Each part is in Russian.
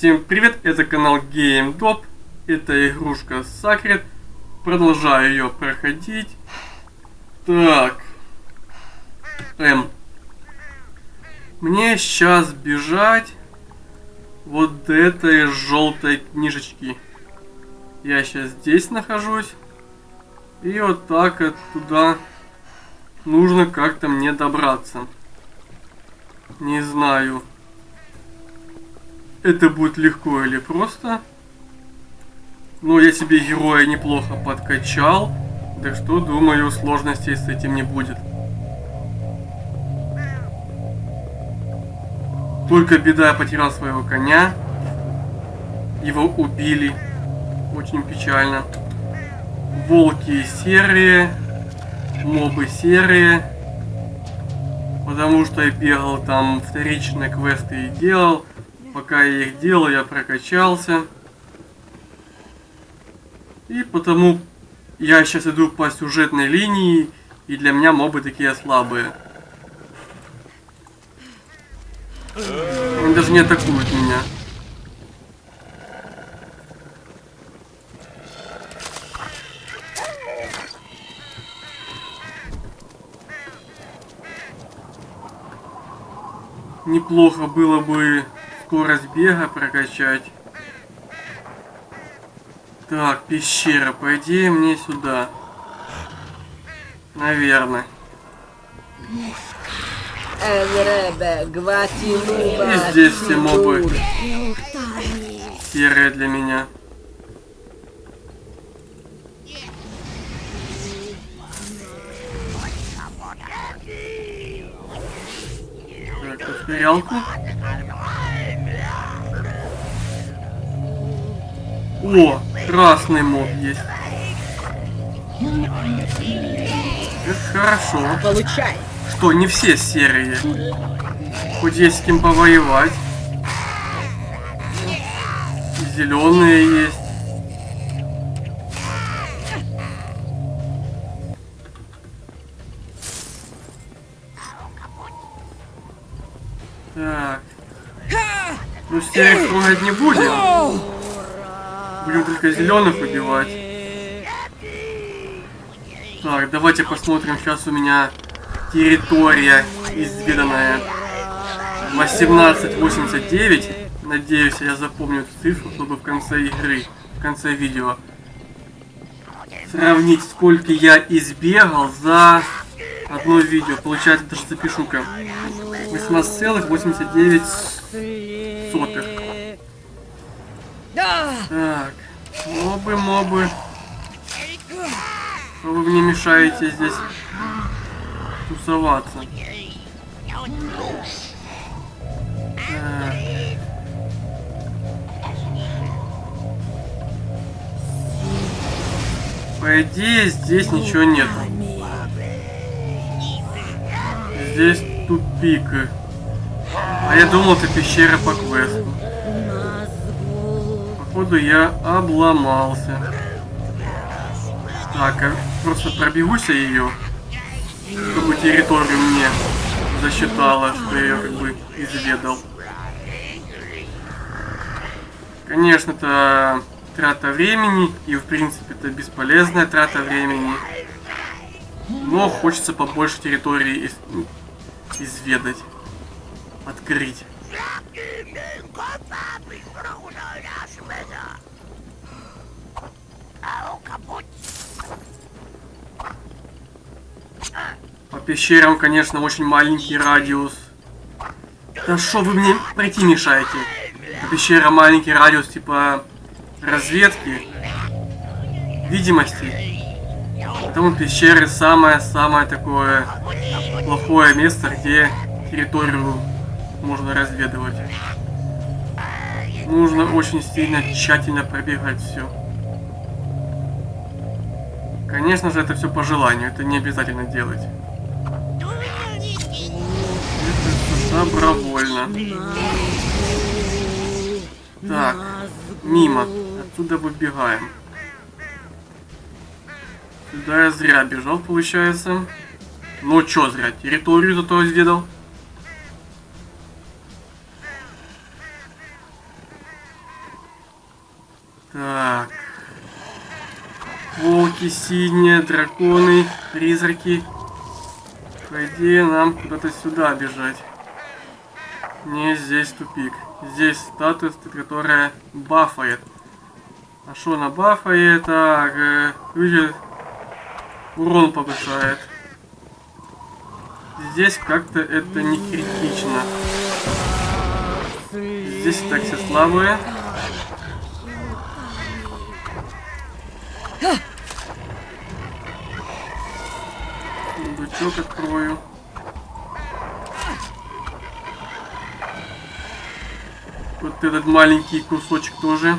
Всем привет, это канал GameDop. Это игрушка Sacred. Продолжаю ее проходить. Так. Эм. Мне сейчас бежать вот до этой желтой книжечки. Я сейчас здесь нахожусь. И вот так вот туда нужно как-то мне добраться. Не знаю. Это будет легко или просто. Но я себе героя неплохо подкачал. Так что, думаю, сложностей с этим не будет. Только беда, я потерял своего коня. Его убили. Очень печально. Волки серые. Мобы серые. Потому что я бегал там вторичные квесты и делал. Пока я их делал, я прокачался. И потому я сейчас иду по сюжетной линии, и для меня мобы такие слабые. Они даже не атакуют меня. Неплохо было бы скорость бега прокачать. Так, пещера. По идее, мне сюда. Наверное. И здесь все мобы серые для меня. Так, ускорялку. О, красный моб есть. Это хорошо. Получай. Что, не все серые? Хоть есть с кем повоевать. Зеленые есть. Так. Ну, серых трогать не будем. Зеленых убивать. Так, давайте посмотрим. Сейчас у меня территория изведанная. 1889. Надеюсь, я запомню эту цифру, чтобы в конце игры, в конце видео сравнить, сколько я избегал за одно видео. Получается, даже запишу-ка. 18,89 сотых. Мобы, мобы. Вы мне мешаете здесь тусоваться? Так. По идее, здесь ничего нет. Здесь тупик. А я думал, это пещера по квесту. Походу я обломался. Так, а просто пробегусь ее, чтобы территорию мне засчитала, что я ее как бы изведал. Конечно, это трата времени, и в принципе это бесполезная трата времени. Но хочется побольше территории из изведать, открыть. По пещерам, конечно, очень маленький радиус. Да что вы мне пройти мешаете? По пещерам маленький радиус, типа разведки, видимости. Потому пещеры самое-самое такое плохое место, где территорию можно разведывать. Нужно очень сильно, тщательно пробегать все. Конечно же, это все по желанию, это не обязательно делать. Это добровольно. Так, мимо. Отсюда выбегаем. Сюда я зря бежал, получается. Ну чё зря, территорию зато изведал. Волки синие, драконы, призраки. По идее, нам куда-то сюда бежать. Не, здесь тупик. Здесь статус, которая бафает. А что она бафает? Так, э, видишь, урон повышает. Здесь как-то это не критично. Здесь так все слабые. Открою. Вот этот маленький кусочек тоже.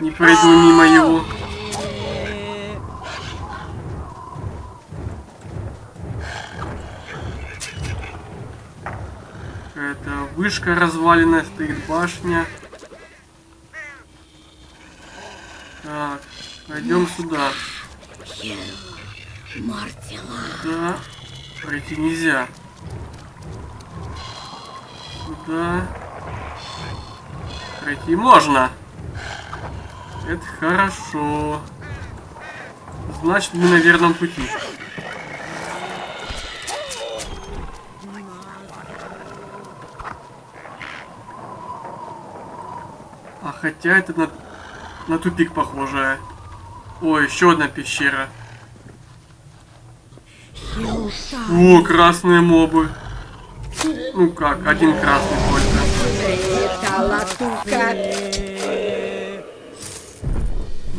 Не пройду мимо его. Это вышка разваленная, стоит башня. Так, пойдем сюда. Мартила. Да, пройти нельзя. Сюда. Пройти можно. Это хорошо. Значит, мы на верном пути. А хотя это на, на тупик похоже. Ой, еще одна пещера. О, красные мобы. Ну как, один красный только.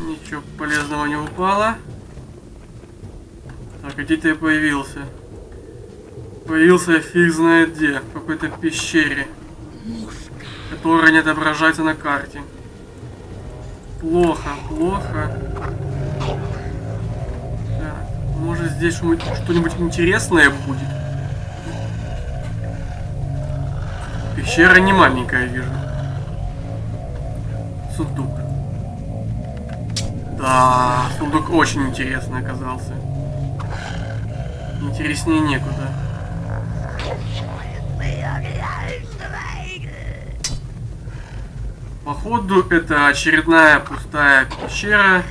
Ничего полезного не упало. Так, где ты появился? Появился фиг знает где, в какой-то пещере. Которая не отображается на карте. Плохо, плохо. Может здесь что-нибудь интересное будет? Пещера не маленькая, вижу. Сундук. Да, сундук очень интересный оказался. Интереснее некуда. Походу, это очередная пустая пещера.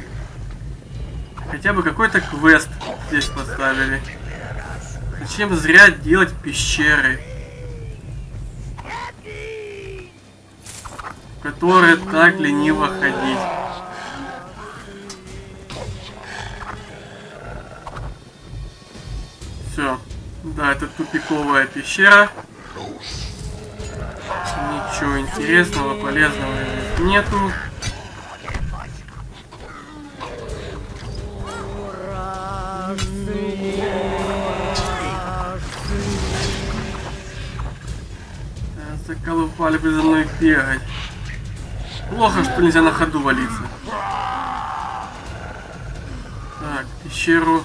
Хотя бы какой-то квест здесь поставили. Зачем зря делать пещеры? В которые так лениво ходить. Все. Да, это тупиковая пещера. Ничего интересного, полезного здесь нету. Заколупали бы за мной бегать. Плохо, что нельзя на ходу валиться. Так, пещеру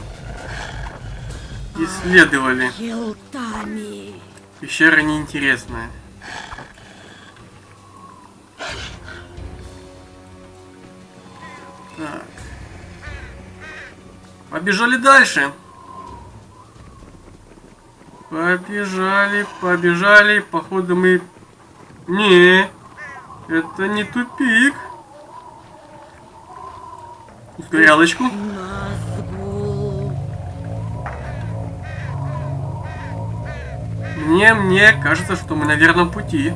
исследовали. Пещера неинтересная. Так. Побежали дальше. Побежали, побежали. Походу мы... Не, это не тупик. Назгул. Мне, мне кажется, что мы на верном пути.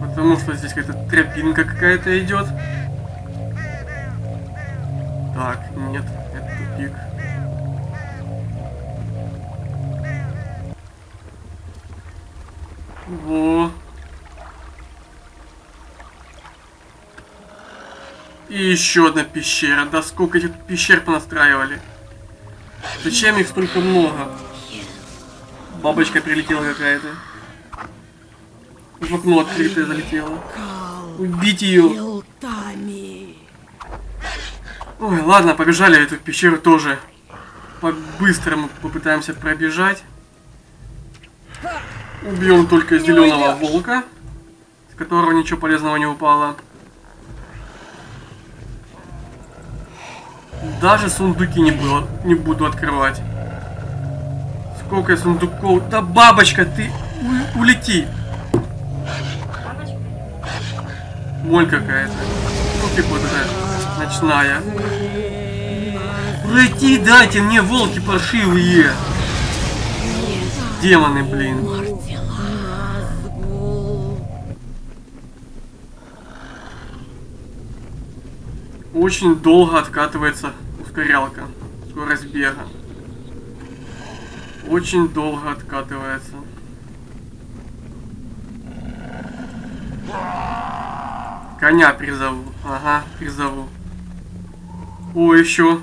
Потому что здесь какая-то тропинка какая-то идет. Так, еще одна пещера. Да сколько этих пещер понастраивали. Зачем их столько много? Бабочка прилетела какая-то. В окно открытое залетела. Кал. Убить ее. Ой, ладно, побежали эту пещеру тоже. По-быстрому попытаемся пробежать. Убьем только зеленого волка, с которого ничего полезного не упало. Даже сундуки не, было, не буду открывать. Сколько сундуков. Да бабочка, ты у- улети. Моль какая-то. Вот эта ночная. Пройти дайте мне, волки паршивые! Демоны, блин. Очень долго откатывается ускорялка. Скорость бега. Очень долго откатывается. Коня призову. Ага, призову. О, еще.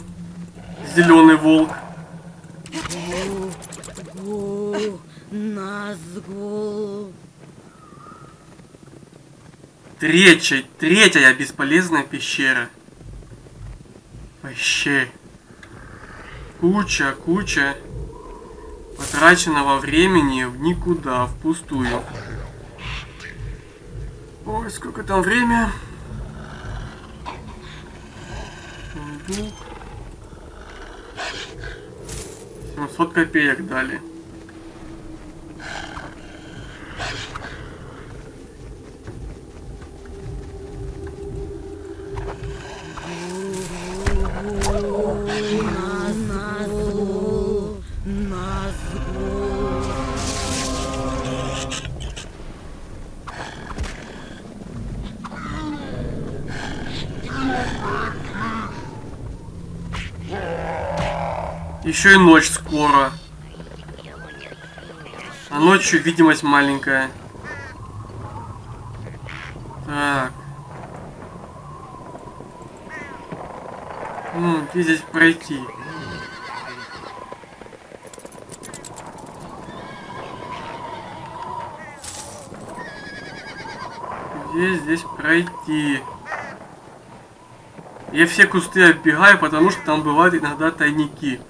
Зеленый волк. Гу. Назгул. Третья, третья бесполезная пещера. Вообще. Куча, куча потраченного времени в никуда, впустую. Ой, сколько там время? Сундук. 700 копеек дали. Еще и ночь скоро. А ночью видимость маленькая. Так. Ну, где здесь пройти? Где здесь пройти? Я все кусты оббегаю, потому что там бывают иногда тайники.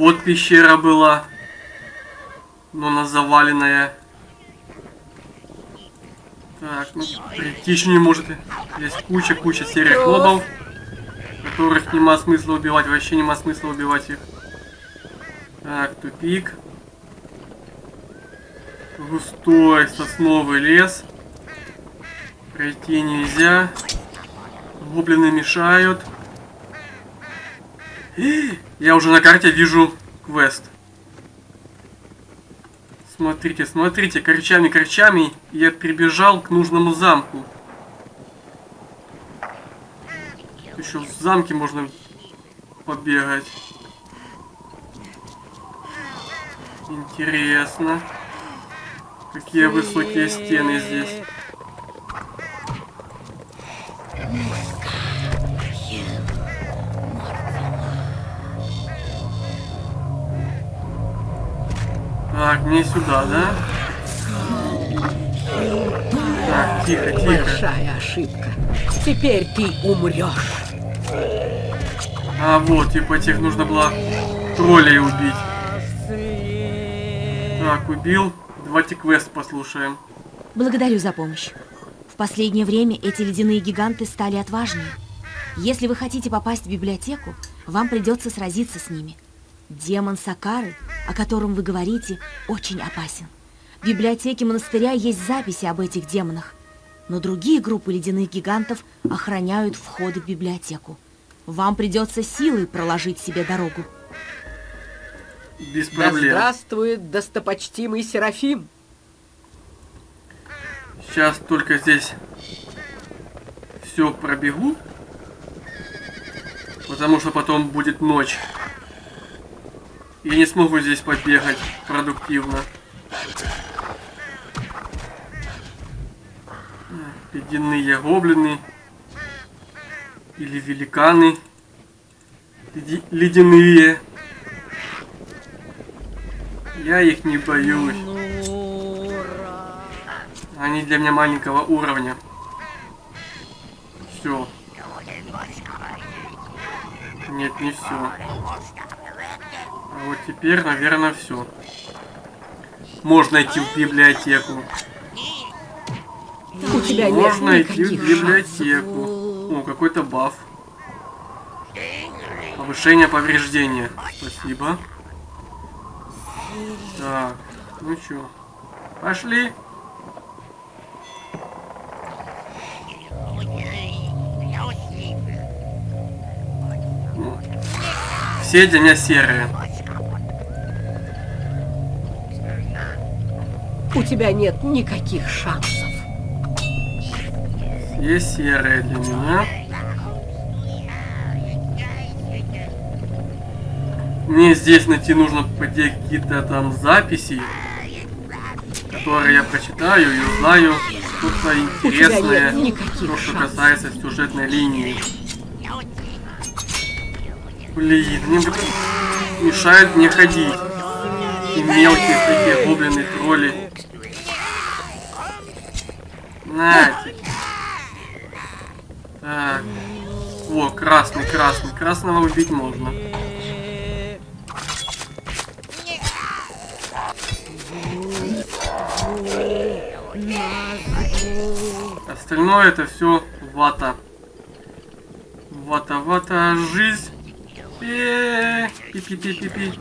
Вот пещера была. Но она заваленная. Так, ну, прийти еще не может. Здесь куча-куча серых мобов, которых нема смысла убивать, вообще нема смысла убивать их. Так, тупик. Густой сосновый лес. Пройти нельзя. Гоблины мешают. Я уже на карте вижу квест. Смотрите, смотрите, корчами, корчами я прибежал к нужному замку. Еще в замке можно побегать. Интересно. Какие высокие стены здесь. Так, мне сюда, да? Так, тихо, тихо. Большая ошибка. Теперь ты умрешь. А вот, типа этих нужно было троллей убить. Так, убил. Давайте квест послушаем. Благодарю за помощь. В последнее время эти ледяные гиганты стали отважнее. Если вы хотите попасть в библиотеку, вам придется сразиться с ними. Демон Сакары, о котором вы говорите, очень опасен. В библиотеке монастыря есть записи об этих демонах, но другие группы ледяных гигантов охраняют входы в библиотеку. Вам придется силой проложить себе дорогу. Без Да проблем. здравствует достопочтимый Серафим. Сейчас только здесь все пробегу. Потому что потом будет ночь. Я не смогу здесь побегать продуктивно. Ледяные гоблины. Или великаны. Ледяные. Я их не боюсь. Они для меня маленького уровня. Все. Нет, не все. Вот теперь, наверное, все. Можно идти в библиотеку. У тебя нет Можно идти в библиотеку. О, какой-то баф. Повышение повреждения. Спасибо. Так, ну чё, пошли. Все дня серые. Тебя нет никаких шансов. Все серые для меня. Мне здесь найти нужно идее, какие-то там записи, которые я прочитаю и узнаю что-то интересное, то, что касается сюжетной линии. Блин, мне мешают мне ходить. И мелкие такие гоблины, тролли. Нате. Так. О, красный, красный. Красного убить можно. Остальное это все вата. Вата, вата, жизнь. Э, Пи-пи-пи-пи-пи.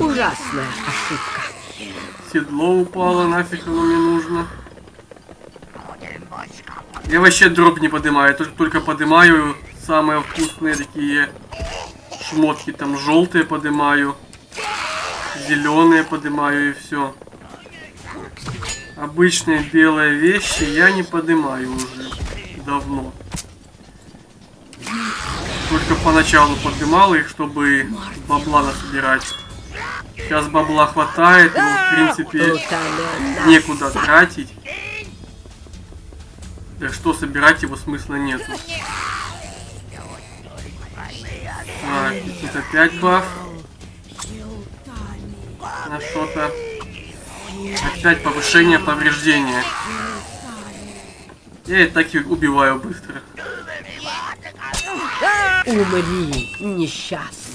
Ужасная ошибка. Седло упало, нафиг оно мне нужно. Я вообще дроп не поднимаю, только, только поднимаю самые вкусные такие шмотки. Там желтые поднимаю, зеленые поднимаю и все. Обычные белые вещи я не поднимаю уже давно. Только поначалу поднимал их, чтобы бабла насобирать. Сейчас бабла хватает, но в принципе некуда тратить. Так что собирать его смысла нету. Так, тут опять баф. На что-то. Опять повышение повреждения. Я и так их убиваю быстро. Умри, несчастный.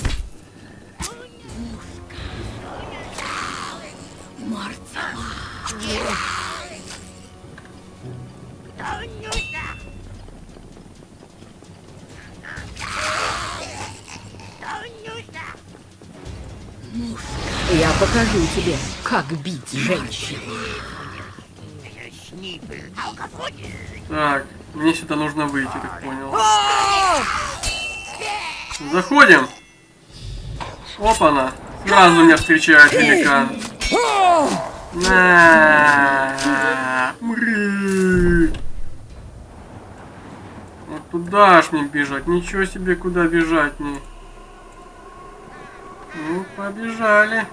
Я покажу тебе, как бить женщин. Так, мне сюда нужно выйти, так понял. Заходим. Опа-на. Сразу меня встречает великан. Мри. Вот туда ж мне бежать. Ничего себе, куда бежать мне. Ну, побежали.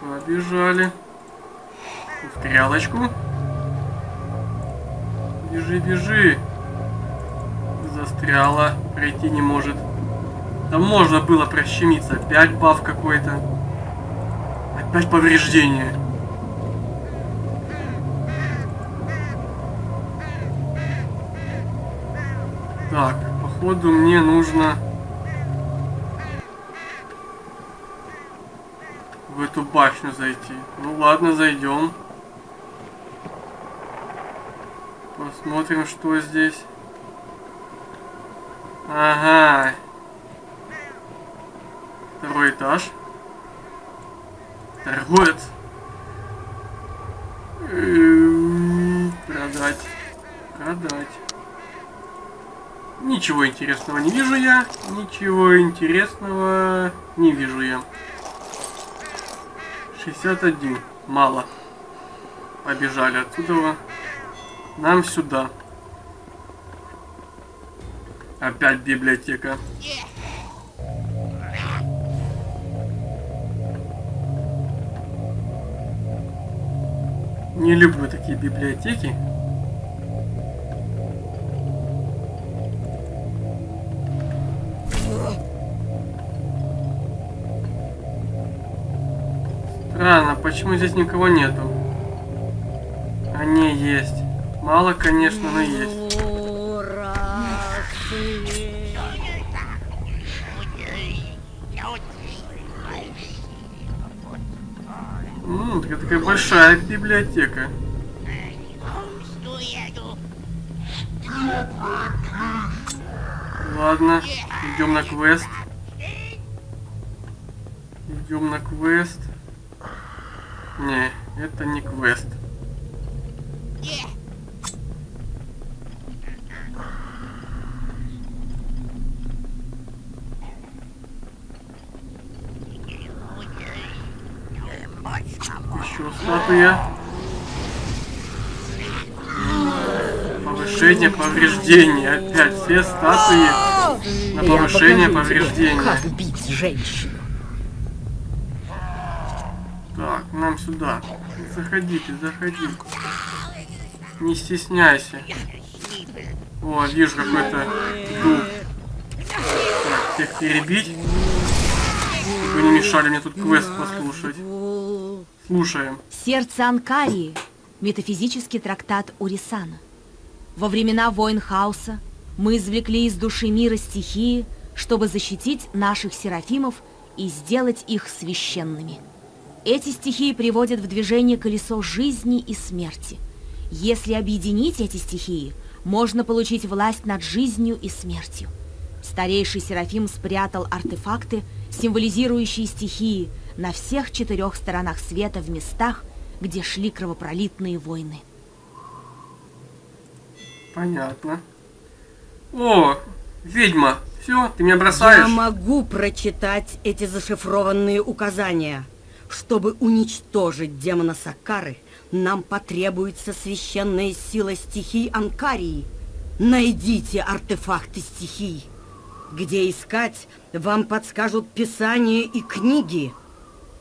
Побежали. Стрелочку. Бежи, бежи. Застряла. Пройти не может. Там можно было прощемиться. Опять баф какой-то. Опять повреждение. Так, походу мне нужно в эту башню зайти. Ну ладно, зайдем. Посмотрим, что здесь. Ага. Второй этаж. Торговец. Эм, Продать. Продать. Ничего интересного не вижу я. Ничего интересного не вижу я. 61. Мало. Побежали отсюда. Нам сюда. Опять библиотека. Не люблю такие библиотеки. Странно, почему здесь никого нету? Они есть. Мало, конечно, но есть. Такая, такая большая библиотека. Ладно, идем на квест. Идем на квест. Не, это не квест. Статуя. Повышение повреждений. Опять все статуи на повышение повреждения. Как бить женщину? Так, нам сюда. Заходите, заходи. Не стесняйся. О, вижу какой-то дух. Так, всех перебить. Чтобы не мешали мне тут квест послушать. Слушаем. Сердце Анкарии. Метафизический трактат Урисана. Во времена войн хаоса мы извлекли из души мира стихии, чтобы защитить наших серафимов и сделать их священными. Эти стихии приводят в движение колесо жизни и смерти. Если объединить эти стихии, можно получить власть над жизнью и смертью. Старейший Серафим спрятал артефакты, символизирующие стихии, на всех четырех сторонах света в местах, где шли кровопролитные войны. Понятно. О, ведьма. Все, ты меня бросаешь? Я могу прочитать эти зашифрованные указания. Чтобы уничтожить демона Сакары, нам потребуется священная сила стихий Анкарии. Найдите артефакты стихий. Где искать, вам подскажут писания и книги.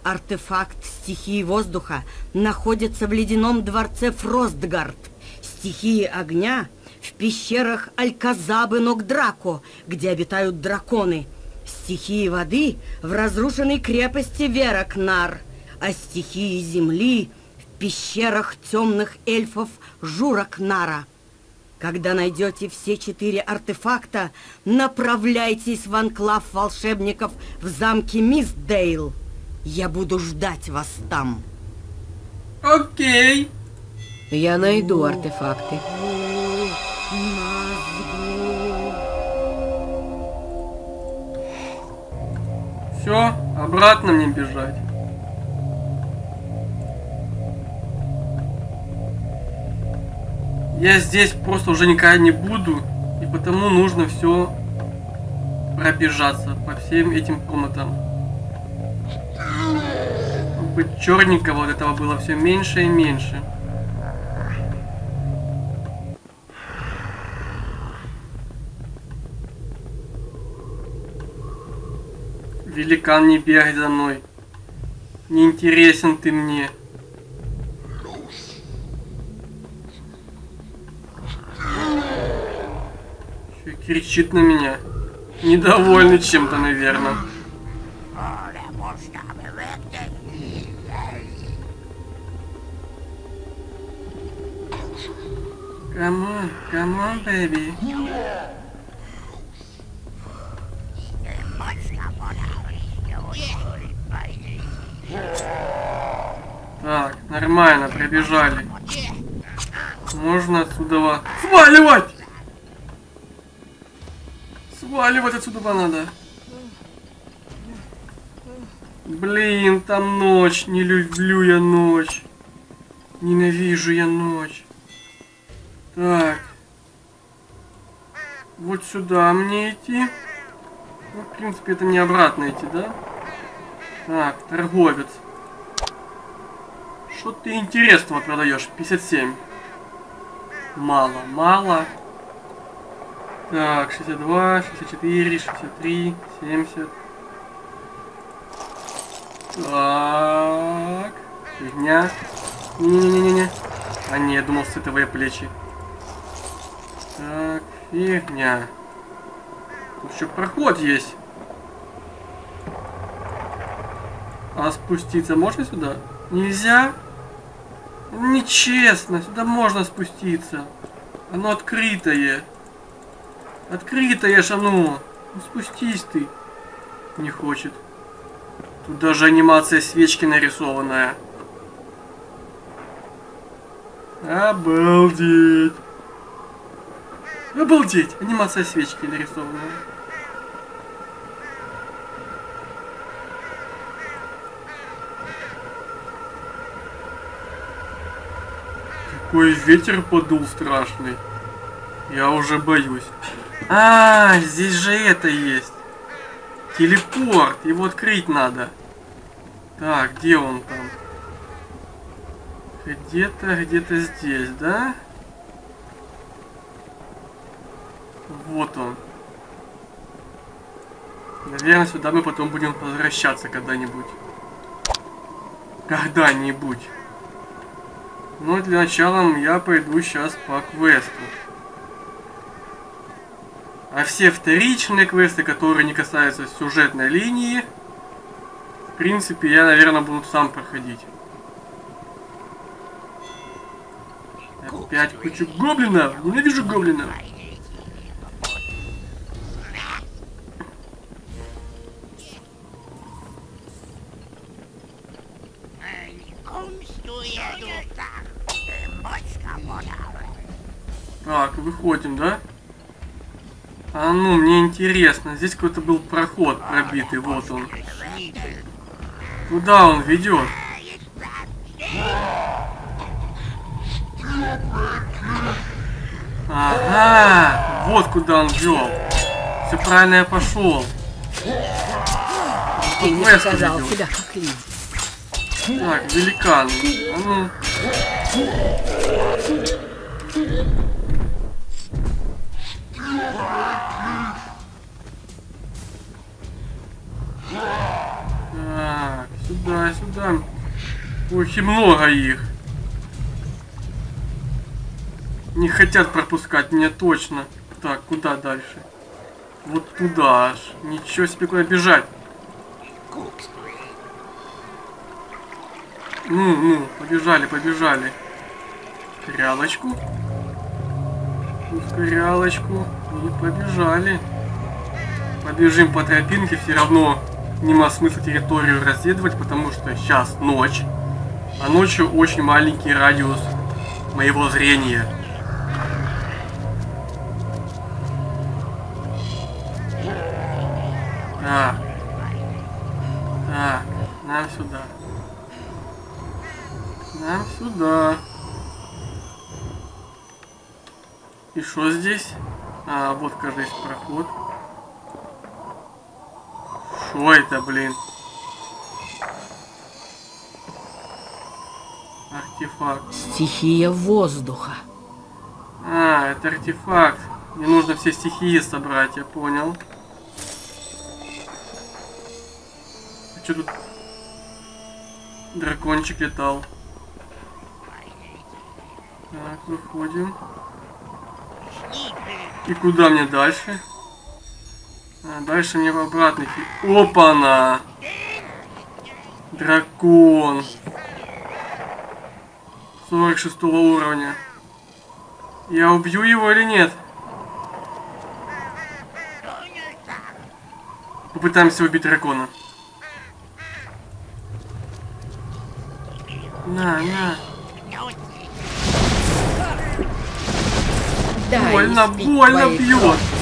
Артефакт стихии воздуха находится в ледяном дворце Фростгард. Стихии огня в пещерах Альказабы Нокдрако, где обитают драконы. Стихии воды в разрушенной крепости Веракнар, а стихии земли в пещерах темных эльфов Журакнара. Когда найдете все четыре артефакта, направляйтесь в анклав волшебников в замке Мисдейл. Я буду ждать вас там. Окей. Я найду артефакты. Все, обратно мне бежать. Я здесь просто уже никогда не буду, и потому нужно все пробежаться по всем этим комнатам. Быть черненького вот этого было все меньше и меньше. Великан, не бегай за мной. Не интересен ты мне. Ещё и кричит на меня. Недовольный чем-то, наверное. Come on, come on, baby. Так, нормально, пробежали. Можно отсюда сваливать! Сваливать отсюда надо. Блин, там ночь, не люблю я ночь. Ненавижу я ночь. Так. Вот сюда мне идти. Ну, в принципе, это не обратно идти, да? Так, торговец. Что ты интересного продаешь? 57. Мало, мало. Так, 62, 64, 63, 70. Так. Фигня. Не-не-не-не. А не, я думал, сытовые плечи. Так, фигня. Тут еще проход есть. А спуститься можно сюда? Нельзя? Нечестно, сюда можно спуститься. Оно открытое. Открытое ж. Ну спустись ты. Не хочет. Тут даже анимация свечки нарисованная. Обалдеть. Обалдеть. Анимация свечки нарисованная. Какой ветер подул страшный. Я уже боюсь. А, здесь же это есть. Телепорт. Его открыть надо. Так, где он там? Где-то, где-то здесь, да? Вот он. Наверное, сюда мы потом будем возвращаться когда-нибудь. Когда-нибудь. Но для начала я пойду сейчас по квесту. А все вторичные квесты, которые не касаются сюжетной линии, в принципе, я, наверное, буду сам проходить. Опять кучу гоблинов! Ненавижу гоблинов! Так, выходим, да? А ну, мне интересно. Здесь какой-то был проход пробитый, вот он. Куда он ведет? Ага, вот куда он вел. Все правильно я пошел. Ты не ведет. себя как люди. Так, великан. А ну. Сюда, сюда. И много их. Не хотят пропускать меня точно. Так, куда дальше? Вот туда аж. Ничего себе, куда бежать. Ну, ну, побежали, побежали. Ускорялочку. Ускорялочку. И побежали. Побежим по тропинке, все равно нема смысла территорию разведывать, потому что сейчас ночь. А ночью очень маленький радиус моего зрения. Так. Так, нам сюда. Нам сюда. И что здесь? А, вот, кажется, проход. Что это, блин? Артефакт. Стихия воздуха. А, это артефакт. Мне нужно все стихии собрать, я понял. А что тут? Дракончик летал. Так, выходим. И куда мне дальше? А, дальше мне в обратный идти. Опа-на! Дракон. 46 уровня. Я убью его или нет? Попытаемся убить дракона. На, на. Дай Больно, больно бьет.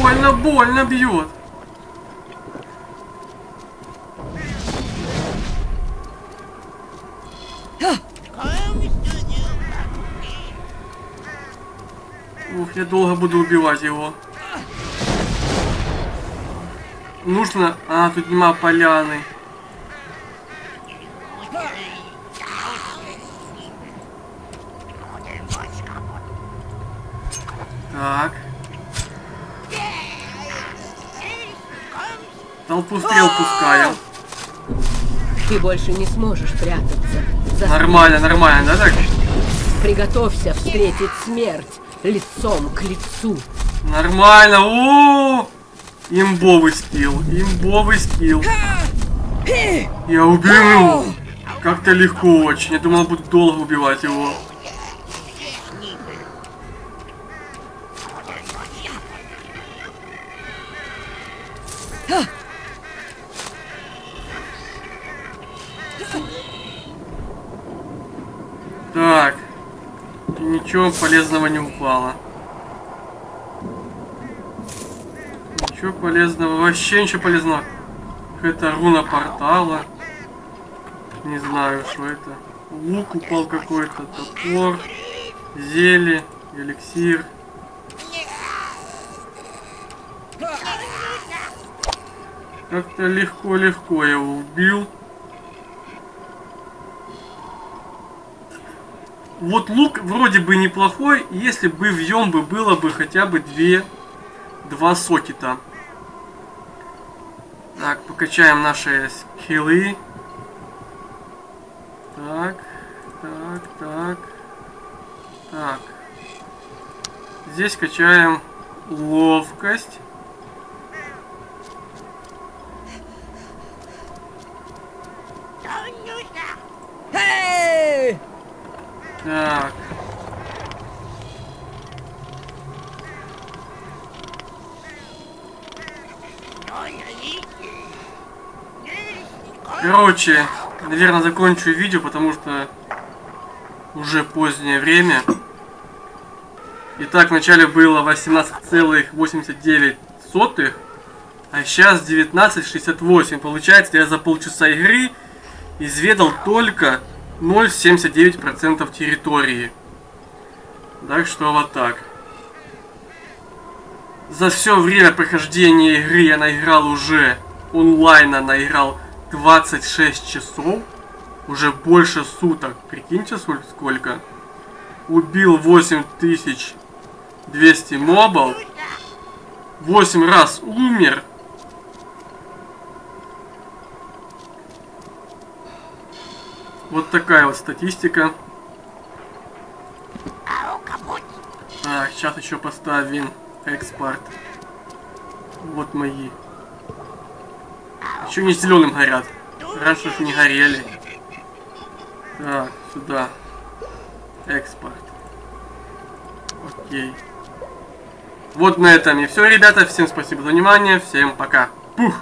Больно, больно бьет. Ух, я долго буду убивать его. Нужно... А, тут нема поляны. Так. Толпу стрел пускаем. Ты больше не сможешь прятаться. За- Нормально, нормально, да так? Приготовься встретить смерть лицом к лицу. Нормально. О, имбовый скилл, имбовый скилл. Я убил его. Как-то легко очень. Я думал, буду долго убивать его. Ничего полезного не упало. Ничего полезного, вообще ничего полезного. Это руна портала. Не знаю, что это. Лук упал какой-то, топор, зелье, эликсир. Как-то легко-легко я его убил. Вот лук вроде бы неплохой, если бы в бы было бы хотя бы две, два сокета. Так, покачаем наши скиллы. Так, так, так, так. Здесь качаем ловкость. Эй! Так. Короче, наверное, закончу видео, потому что уже позднее время. Итак, вначале было 18,89, а сейчас 19,68. Получается, я за полчаса игры изведал только 0,79% территории. Так что вот так. За все время прохождения игры я наиграл уже онлайна наиграл 26 часов. Уже больше суток. Прикиньте сколько. Убил 8200 мобов. 8 раз умер. Вот такая вот статистика. Так, сейчас еще поставим экспорт. Вот мои. Еще не зеленым горят. Раньше уж не горели. Так, сюда. Экспорт. Окей. Вот на этом и все, ребята. Всем спасибо за внимание. Всем пока. Пух!